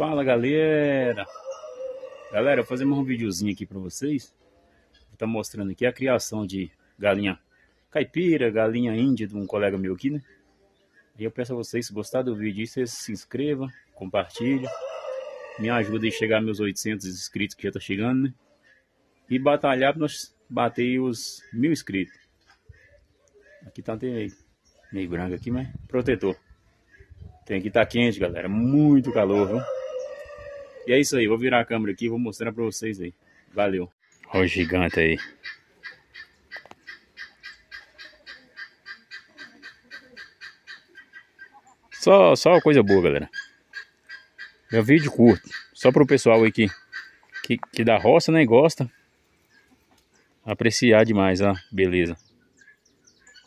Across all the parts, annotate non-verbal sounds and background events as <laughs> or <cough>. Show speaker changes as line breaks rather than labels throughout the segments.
Fala galera! Galera, vou fazer mais um videozinho aqui para vocês. Vou estar tá mostrando aqui a criação de galinha caipira, galinha índia de um colega meu aqui, né? E eu peço a vocês, se gostar do vídeo, vocês se inscrevam, compartilhem. Me ajuda a chegar meus 800 inscritos que já tá chegando, né? E batalhar para nós bater os mil inscritos. Aqui tá meio, meio branco aqui, mas protetor. Tem que tá quente, galera. Muito calor, viu? E é isso aí, vou virar a câmera aqui e vou mostrar pra vocês aí. Valeu. Olha o gigante aí. Só, só coisa boa, galera. Meu vídeo curto. Só pro pessoal aí que, que, que da roça, né, gosta. Apreciar demais a beleza.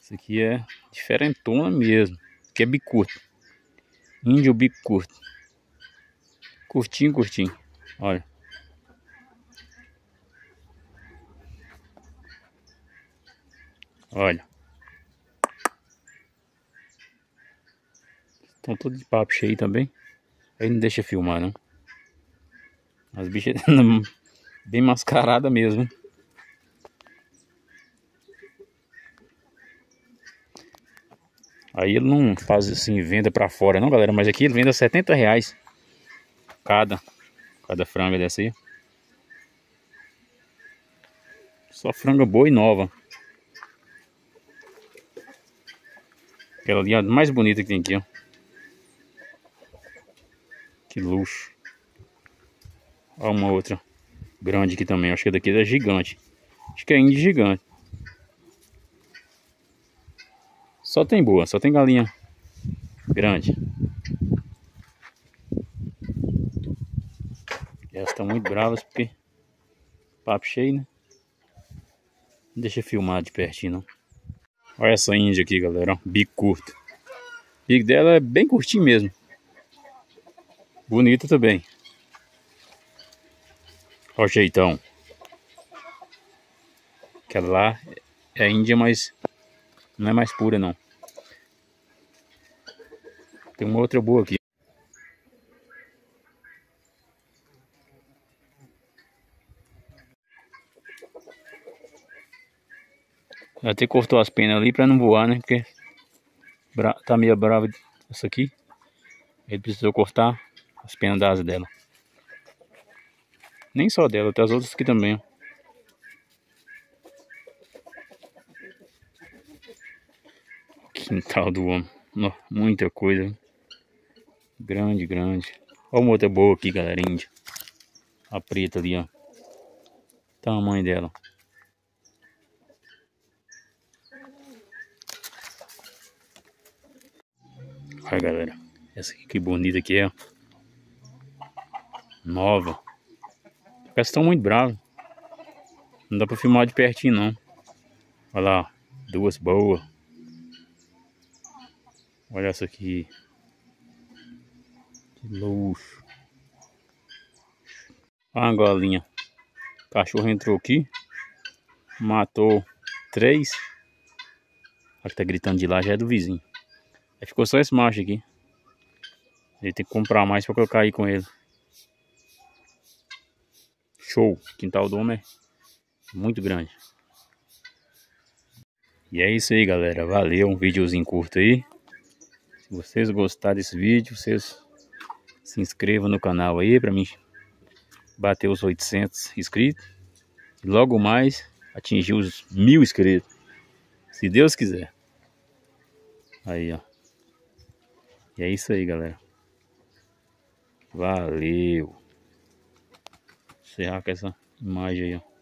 Isso aqui é diferentona mesmo. Aqui é bico curto. Índio bico curto. Curtinho, curtinho. Olha. Olha. Estão todos de papo cheio também. Aí não deixa filmar, não. As bichas <laughs> bem mascarada mesmo. Aí ele não faz assim venda pra fora não, galera. Mas aqui ele vende a 70 reais. Cada, cada franga dessa aí. Só franga boa e nova. Aquela ali é a mais bonita que tem aqui, ó. Que luxo. Olha uma outra grande aqui também. Acho que daqui é gigante. Acho que é índio gigante. Só tem boa, só tem galinha grande. Muito bravas porque papo cheio, né? Não deixa filmar de pertinho, não. Olha essa índia aqui, galera. Bico curto. O bico dela é bem curtinho mesmo. Bonita também. Olha o jeitão. Aquela lá é a índia, mas não é mais pura, não. Tem uma outra boa aqui. Até cortou as penas ali para não voar, né? Porque tá meio brava essa aqui. Ele precisou cortar as penas das dela. Nem só dela, tem as outras aqui também. Quintal do homem. Muita coisa. Grande, grande. Olha uma outra boa aqui, galera, índia. A preta ali, ó. Tamanho dela. Olha galera, essa aqui que bonita que é. Nova. Elas estão muito bravas. Não dá pra filmar de pertinho não. Olha lá, duas boas. Olha essa aqui. Que luxo. Olha a galinha. O cachorro entrou aqui. Matou três. A que tá gritando de lá já é do vizinho. Aí ficou só esse macho aqui. Ele tem que comprar mais para colocar aí com ele. Show! Quintal do homem é muito grande. E é isso aí, galera. Valeu. Um videozinho curto aí. Se vocês gostaram desse vídeo, vocês se inscrevam no canal aí para mim bater os 800 inscritos. E logo mais atingir os mil inscritos. Se Deus quiser. Aí, ó. E é isso aí, galera. Valeu. Vou encerrar com essa imagem aí, ó.